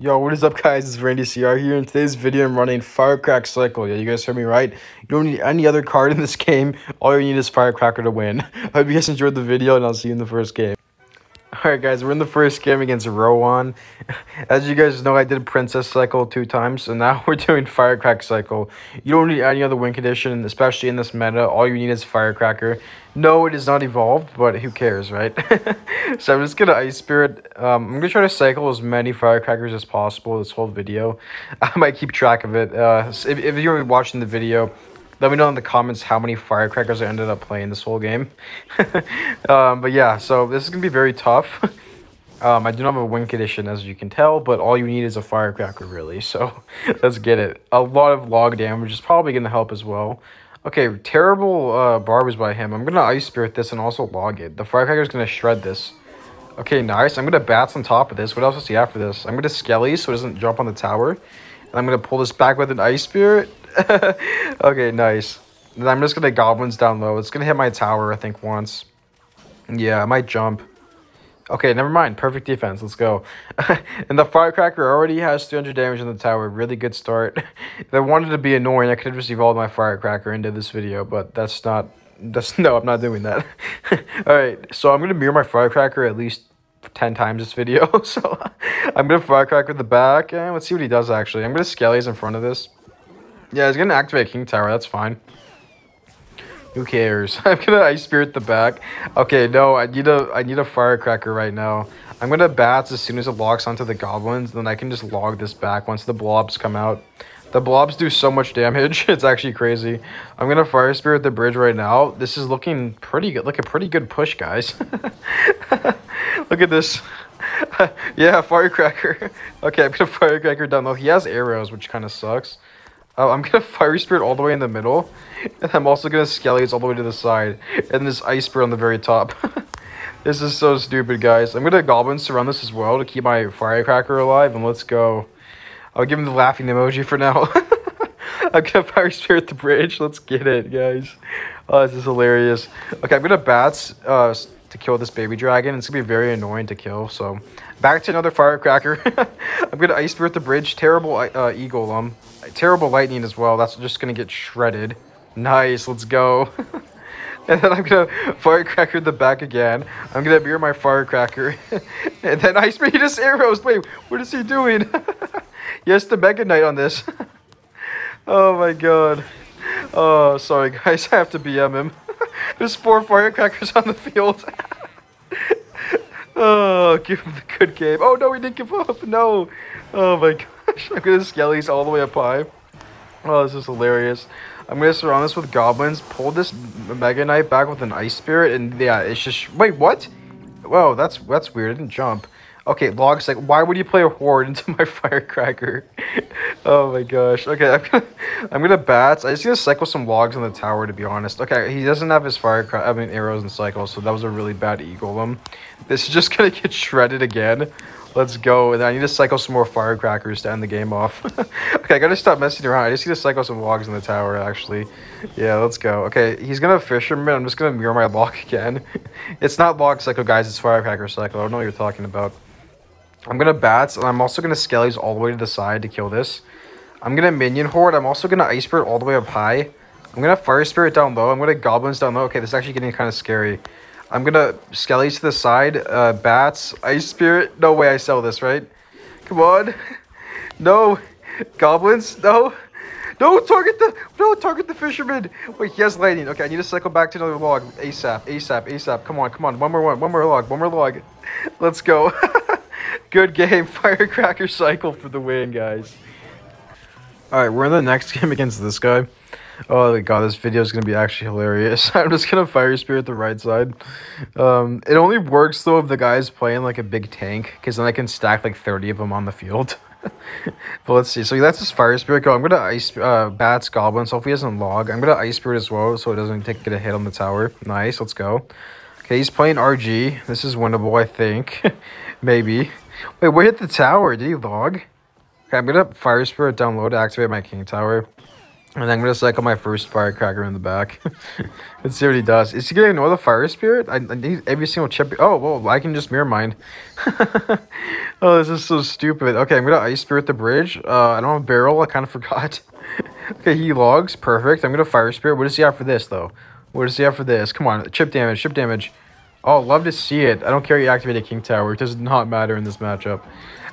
Yo, what is up guys? It's Randy CR here. In today's video, I'm running Firecrack Cycle. Yeah, you guys heard me right. You don't need any other card in this game. All you need is Firecracker to win. I hope you guys enjoyed the video, and I'll see you in the first game. Alright guys, we're in the first game against Rowan. As you guys know, I did Princess Cycle two times, and now we're doing Firecrack Cycle. You don't need any other win condition, especially in this meta. All you need is Firecracker. No, it is not evolved, but who cares, right? so I'm just gonna Ice Spirit. Um, I'm gonna try to cycle as many Firecrackers as possible this whole video. I might keep track of it. Uh, if, if you're watching the video, let me know in the comments how many firecrackers I ended up playing this whole game. um, but yeah, so this is going to be very tough. Um, I do not have a win condition, as you can tell, but all you need is a firecracker, really. So let's get it. A lot of log damage is probably going to help as well. Okay, terrible uh, barbers by him. I'm going to Ice Spirit this and also log it. The firecracker is going to shred this. Okay, nice. I'm going to Bats on top of this. What else is he after this? I'm going to Skelly so it doesn't jump on the tower. And I'm going to pull this back with an Ice Spirit. okay, nice. I'm just gonna goblins down low. It's gonna hit my tower, I think, once. Yeah, I might jump. Okay, never mind. Perfect defense. Let's go. and the firecracker already has 300 damage in the tower. Really good start. if I wanted to be annoying, I could have just evolved my firecracker into this video, but that's not... That's No, I'm not doing that. Alright, so I'm to mirror my firecracker at least 10 times this video. so I'm to firecracker the back, and let's see what he does, actually. I'm to Skellies in front of this. Yeah, he's gonna activate King Tower. That's fine. Who cares? I'm gonna Ice Spirit the back. Okay, no, I need a I need a Firecracker right now. I'm gonna Bats as soon as it locks onto the Goblins. Then I can just log this back once the Blobs come out. The Blobs do so much damage. It's actually crazy. I'm gonna Fire Spirit the bridge right now. This is looking pretty good. Like a pretty good push, guys. Look at this. yeah, Firecracker. Okay, I'm gonna Firecracker down low. He has arrows, which kind of sucks. Oh, I'm gonna Fire Spirit all the way in the middle. And I'm also gonna Skellies all the way to the side. And this Ice Spirit on the very top. this is so stupid, guys. I'm gonna Goblin surround this as well to keep my Firecracker alive. And let's go. I'll give him the laughing emoji for now. I'm gonna Fire Spirit the bridge. Let's get it, guys. Oh, this is hilarious. Okay, I'm gonna Bats uh, to kill this baby dragon. It's gonna be very annoying to kill, so... Back to another firecracker. I'm gonna Ice Spirit the bridge. Terrible uh, Eagle. Um, terrible lightning as well. That's just gonna get shredded. Nice, let's go. and then I'm gonna firecracker the back again. I'm gonna mirror my firecracker. and then Ice Spirit his arrows. Wait, what is he doing? yes, the Mega Knight on this. oh my god. Oh, sorry guys, I have to BM him. There's four firecrackers on the field. Oh, give him the good game. Oh, no, he didn't give up. No. Oh, my gosh. I'm going to Skellies all the way up high. Oh, this is hilarious. I'm going to surround this with goblins, pull this Mega Knight back with an Ice Spirit, and yeah, it's just... Wait, what? Whoa, that's that's weird. I didn't jump. Okay, log like why would you play a horde into my firecracker? oh my gosh. Okay, I'm gonna I'm gonna bats. I just gonna cycle some logs on the tower to be honest. Okay, he doesn't have his firecracker I mean arrows and cycles, so that was a really bad eagle This is just gonna get shredded again. Let's go. And I need to cycle some more firecrackers to end the game off. okay, I gotta stop messing around. I just need to cycle some logs in the tower, actually. Yeah, let's go. Okay, he's gonna fisherman. I'm just gonna mirror my log again. it's not log cycle, guys. It's firecracker cycle. I don't know what you're talking about. I'm going to Bats, and I'm also going to Skellies all the way to the side to kill this. I'm going to Minion Horde. I'm also going to Ice Spirit all the way up high. I'm going to Fire Spirit down low. I'm going to Goblins down low. Okay, this is actually getting kind of scary. I'm going to Skellies to the side. Uh, Bats, Ice Spirit. No way I sell this, right? Come on. no. Goblins. No. No, target the no, target the fisherman. Wait, he has lightning. Okay, I need to cycle back to another log. ASAP, ASAP, ASAP. Come on, come on. One more one. One more log. One more log. Let's go. Good game. Firecracker cycle for the win, guys. Alright, we're in the next game against this guy. Oh my god, this video is going to be actually hilarious. I'm just going to Fire Spirit the right side. Um, it only works, though, if the guy's playing, like, a big tank. Because then I can stack, like, 30 of them on the field. but let's see. So that's his Fire Spirit go. I'm going to Ice uh, Bats Goblin. So if he doesn't log, I'm going to Ice Spirit as well. So it doesn't take, get a hit on the tower. Nice, let's go. Okay, he's playing RG. This is winnable, I think. Maybe. Wait, where hit the tower? Did he log? Okay, I'm gonna Fire Spirit down to activate my King Tower. And then I'm gonna cycle my first firecracker in the back. Let's see what he does. Is he gonna ignore the fire spirit? I, I need every single chip. Oh, well, I can just mirror mine. oh, this is so stupid. Okay, I'm gonna ice spirit the bridge. Uh, I don't have a barrel. I kind of forgot. okay, he logs. Perfect. I'm gonna fire spirit. What does he have for this though? What does he have for this? Come on, chip damage, chip damage. Oh, love to see it. I don't care you activated King Tower. It does not matter in this matchup.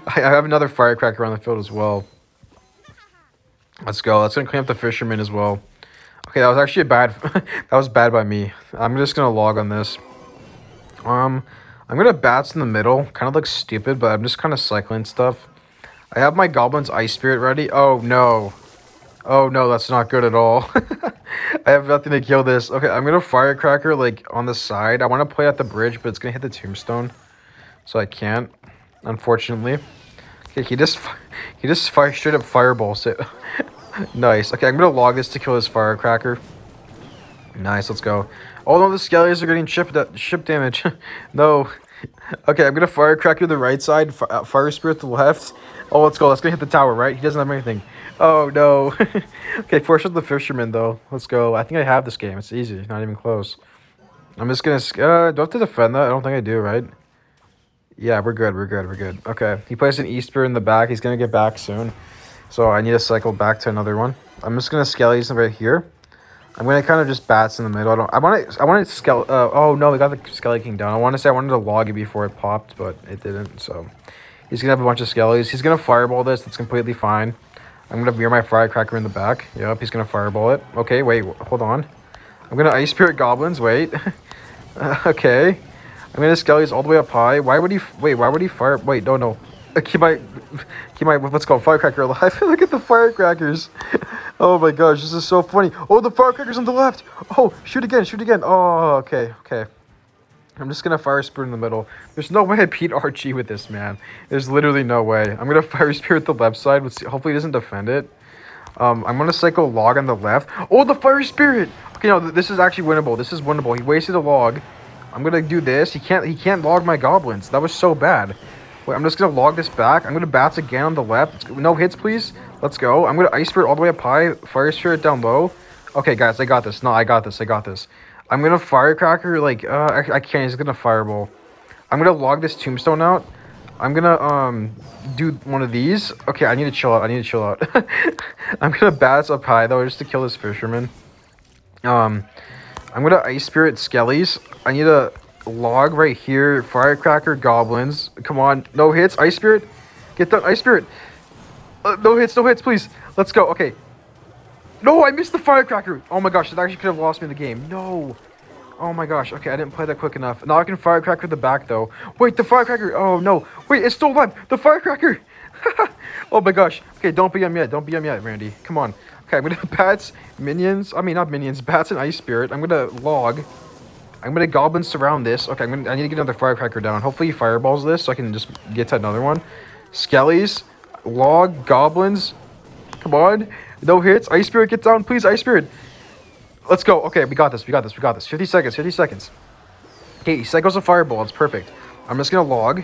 I, I have another firecracker on the field as well. Let's go. Let's gonna clean up the fisherman as well. Okay, that was actually a bad. that was bad by me. I'm just gonna log on this. Um, I'm gonna bats in the middle. Kind of looks stupid, but I'm just kind of cycling stuff. I have my goblin's ice spirit ready. Oh no. Oh no, that's not good at all. I have nothing to kill this. Okay, I'm gonna firecracker like on the side. I want to play at the bridge, but it's gonna hit the tombstone, so I can't. Unfortunately. Okay, he just he just fire straight up fireballs it. nice. Okay, I'm gonna log this to kill this firecracker. Nice, let's go. Oh no, the skellies are getting chip, ship damage. no. Okay, I'm gonna firecracker the right side, uh, fire spirit the left. Oh, let's go. Let's go hit the tower, right? He doesn't have anything. Oh no. okay, force of the fisherman though. Let's go. I think I have this game. It's easy, not even close. I'm just gonna. Uh, do I have to defend that? I don't think I do, right? Yeah, we're good. We're good. We're good. Okay. He plays an Easter in the back. He's to get back soon. So I need to cycle back to another one. I'm just going to Skelly's right here. I'm to kind of just bats in the middle. I don't. I want to. I want to Skelly. Uh, oh no, we got the Skelly King down. I want to say I wanted to log it before it popped, but it didn't. So he's to have a bunch of Skellies. He's to fireball this. That's completely fine. I'm to veer my firecracker in the back. Yep, he's to fireball it. Okay, wait. Hold on. I'm to Ice Spirit Goblins. Wait. okay. I'm gonna Skelly's all the way up high. Why would he... Wait, why would he fire... Wait, no, no. Keep my... Keep my... Let's go. Firecracker alive. Look at the firecrackers. Oh my gosh, this is so funny. Oh, the firecrackers on the left. Oh, shoot again, shoot again. Oh, okay, okay. I'm just to fire spirit in the middle. There's no way I beat RG with this, man. There's literally no way. I'm to fire spirit the left side. Let's see. Hopefully he doesn't defend it. Um, I'm to cycle log on the left. Oh, the fire spirit. Okay, no, this is actually winnable. This is winnable. He wasted a log. I'm gonna do this. He can't he can't log my goblins. That was so bad. Wait, I'm just gonna log this back. I'm gonna bats again on the left. No hits, please. Let's go. I'm gonna ice spirit all the way up high. Fire spirit down low. Okay, guys, I got this. No, I got this. I got this. I'm gonna firecracker like uh I, I can't. He's gonna fireball. I'm gonna log this tombstone out. I'm gonna um do one of these. Okay, I need to chill out. I need to chill out. I'm gonna bats up high though just to kill this fisherman. Um. I'm gonna Ice Spirit Skellies. I need a log right here. Firecracker Goblins. Come on. No hits. Ice Spirit. Get done. Ice Spirit. Uh, no hits. No hits, please. Let's go. Okay. No, I missed the Firecracker. Oh my gosh. That actually could have lost me the game. No. Oh my gosh. Okay, I didn't play that quick enough. Now I can Firecracker the back, though. Wait, the Firecracker. Oh, no. Wait, it's still alive. The Firecracker. oh my gosh. Okay, don't BM yet. Don't BM yet, Randy. Come on. Okay, I'm gonna bats, minions. I mean, not minions. Bats and ice spirit. I'm gonna log. I'm gonna goblin surround this. Okay, I'm gonna. I need to get another firecracker down. Hopefully, he fireballs this so I can just get to another one. Skellies, log, goblins. Come on, no hits. Ice spirit, get down, please. Ice spirit. Let's go. Okay, we got this. We got this. We got this. 50 seconds. 50 seconds. Okay, he cycles a fireball. It's perfect. I'm just gonna log.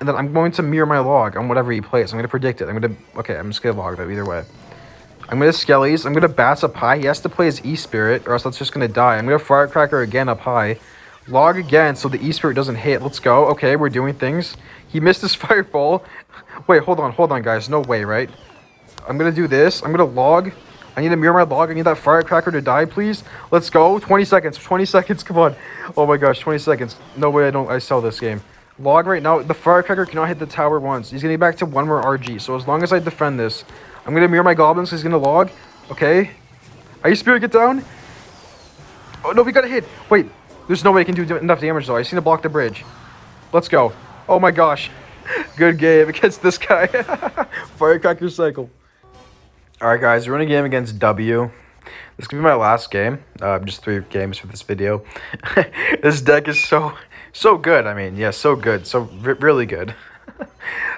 And then I'm going to mirror my log on whatever he plays. I'm to predict it. I'm to... Okay, I'm just to log that either way. I'm going to Skellies. I'm going to Bats up high. He has to play his E-Spirit, or else that's just going to die. I'm going to Firecracker again up high. Log again so the E-Spirit doesn't hit. Let's go. Okay, we're doing things. He missed his Fireball. Wait, hold on. Hold on, guys. No way, right? I'm going to do this. I'm going to log. I need to mirror my log. I need that Firecracker to die, please. Let's go. 20 seconds. 20 seconds. Come on. Oh my gosh, 20 seconds. No way I don't I sell this game. Log right now. The Firecracker cannot hit the tower once. He's going to get back to one more RG. So as long as I defend this, I'm gonna mirror my goblins. He's gonna log. Okay. Are you Spirit, get down. Oh, no, we got a hit. Wait, there's no way I can do enough damage, though. I just need to block the bridge. Let's go. Oh, my gosh. Good game against this guy. Firecracker cycle. Alright, guys. We're in a game against W. This to be my last game. Uh, just three games for this video. this deck is so, so good. I mean, yeah, so good. So, really good.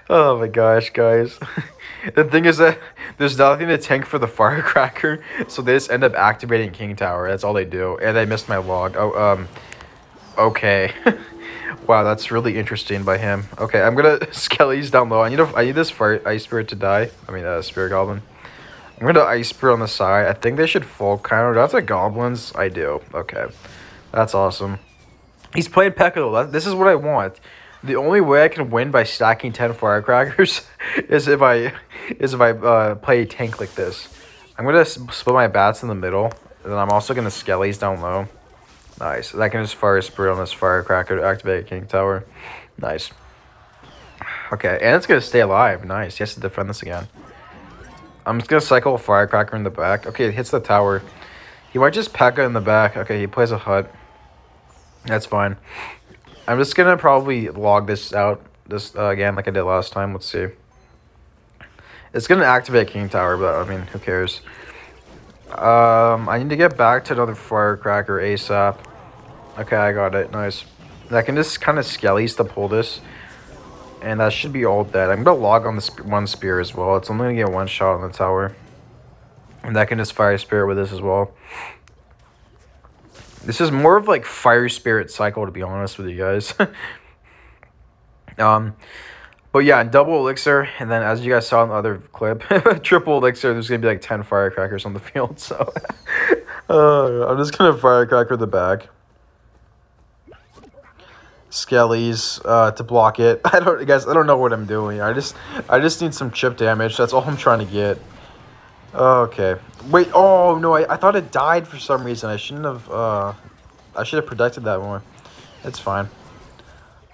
oh, my gosh, guys. the thing is that there's nothing to tank for the firecracker, so they just end up activating King Tower. That's all they do. And I missed my log. Oh, um, okay. wow, that's really interesting by him. Okay, I'm gonna Skelly's down low. I need a, I need this fire ice spirit to die. I mean, uh, spirit goblin. I'm to Ice spirit on the side. I think they should full counter. That's a Goblins? I do. Okay. That's awesome. He's playing Pekka, This is what I want. The only way I can win by stacking 10 Firecrackers is if I is if I uh, play a tank like this. I'm to split my bats in the middle. And then I'm also to Skellies down low. Nice. I can just Fire a Spirit on this Firecracker to activate King Tower. Nice. Okay, and it's to stay alive. Nice. He has to defend this again. I'm just to cycle a Firecracker in the back. Okay, it hits the tower. He might just Pekka in the back. Okay, he plays a hut. That's fine. I'm just to probably log this out this uh, again like I did last time. Let's see. It's to activate King Tower, but I mean, who cares? Um, I need to get back to another Firecracker ASAP. Okay, I got it. Nice. I can just kind of skellies to pull this. And that should be all dead. I'm to log on the sp one spear as well. It's only to get one shot on the tower. And that can just fire spirit with this as well. This is more of like fire spirit cycle to be honest with you guys. um, but yeah, double elixir, and then as you guys saw in the other clip, triple elixir. There's gonna be like ten firecrackers on the field. So uh, I'm just gonna firecracker the back. Skellies uh, to block it. I don't, guys. I don't know what I'm doing. I just, I just need some chip damage. That's all I'm trying to get. Okay. Wait. Oh no. I, I thought it died for some reason. I shouldn't have. Uh, I should have protected that more. It's fine.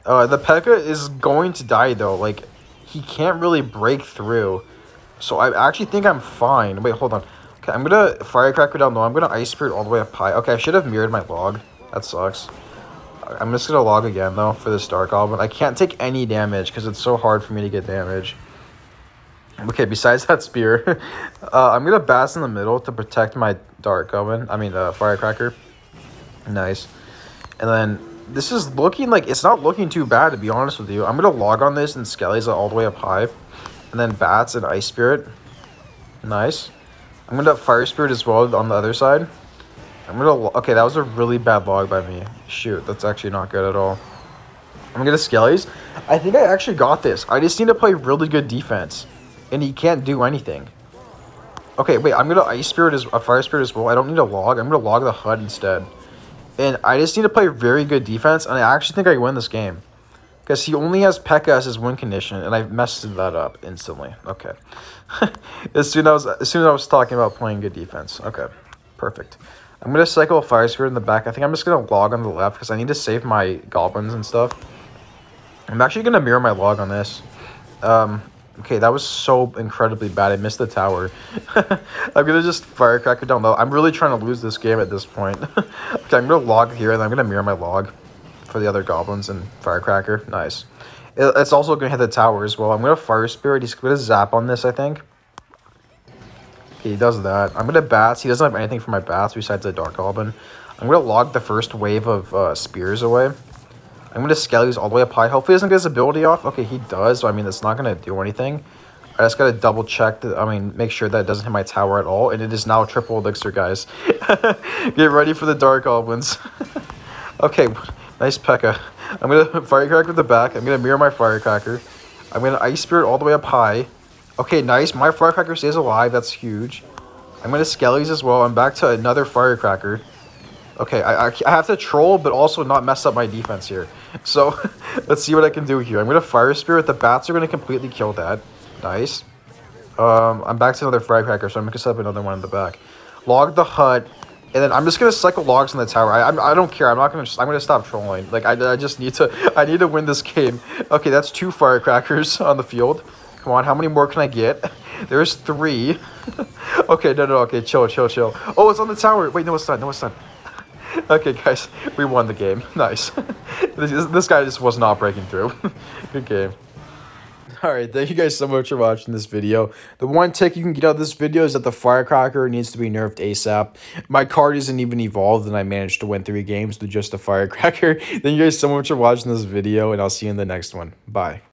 Uh, the Pekka is going to die though. Like, he can't really break through. So I actually think I'm fine. Wait, hold on. Okay, I'm gonna Firecracker down low. I'm gonna Ice Spirit all the way up high. Okay, I should have mirrored my log. That sucks. I'm just gonna log again though for this Dart Goblin. I can't take any damage because it's so hard for me to get damage. Okay, besides that spear, uh, I'm gonna Bats in the middle to protect my Dart Goblin. I mean, uh, Firecracker. Nice. And then this is looking like it's not looking too bad to be honest with you. I'm gonna log on this and Skellies all the way up high, and then Bats and Ice Spirit. Nice. I'm gonna Fire Spirit as well on the other side. I'm gonna okay. That was a really bad log by me. Shoot, that's actually not good at all. I'm gonna Skellies. I think I actually got this. I just need to play really good defense, and he can't do anything. Okay, wait. I'm gonna Ice Spirit as a Fire Spirit as well. I don't need a log. I'm gonna log the hut instead. And I just need to play very good defense, and I actually think I win this game. Because he only has Pekka as his win condition, and I messed that up instantly. Okay. as soon as I was as soon as I was talking about playing good defense. Okay. Perfect. I'm gonna cycle a fire spirit in the back. I think I'm just gonna log on the left because I need to save my goblins and stuff. I'm actually gonna mirror my log on this. Um, Okay, that was so incredibly bad. I missed the tower. I'm gonna just firecracker down low. I'm really trying to lose this game at this point. okay, I'm gonna log here, and I'm gonna mirror my log for the other goblins and firecracker. Nice. It's also gonna hit the tower as well. I'm gonna fire spirit. He's gonna zap on this, I think. Okay, he does that. I'm gonna bats. He doesn't have anything for my bats besides the dart goblin. I'm gonna log the first wave of uh, spears away. I'm going to Skellies all the way up high. Hopefully he doesn't get his ability off. Okay, he does. I mean, that's not going to do anything. I just got to double check. That, I mean, make sure that it doesn't hit my tower at all. And it is now triple elixir, guys. Get ready for the Dart Goblins. okay, nice Pekka. I'm going to Firecracker with the back. I'm going to mirror my Firecracker. I'm going to Ice Spirit all the way up high. Okay, nice. My Firecracker stays alive. That's huge. I'm going to Skellies as well. I'm back to another Firecracker. Okay, I, I, I have to troll, but also not mess up my defense here. So, let's see what I can do here. I'm going to Fire Spirit. The bats are going to completely kill that. Nice. Um, I'm back to another Firecracker, so I'm going to set up another one in the back. Log the hut. And then I'm just gonna cycle logs in the tower. I, I, I don't care. I'm not gonna. I'm gonna stop trolling. Like I, I just need to. I need to win this game. Okay, that's two firecrackers on the field. Come on, how many more can I get? There's three. okay, no, no, okay, chill, chill, chill. Oh, it's on the tower. Wait, no, it's not. No, it's not. okay, guys, we won the game. Nice. this, this guy just was not breaking through. Good game. Alright, thank you guys so much for watching this video. The one tip you can get out of this video is that the Firecracker needs to be nerfed ASAP. My card isn't even evolved and I managed to win three games with just a Firecracker. thank you guys so much for watching this video and I'll see you in the next one. Bye.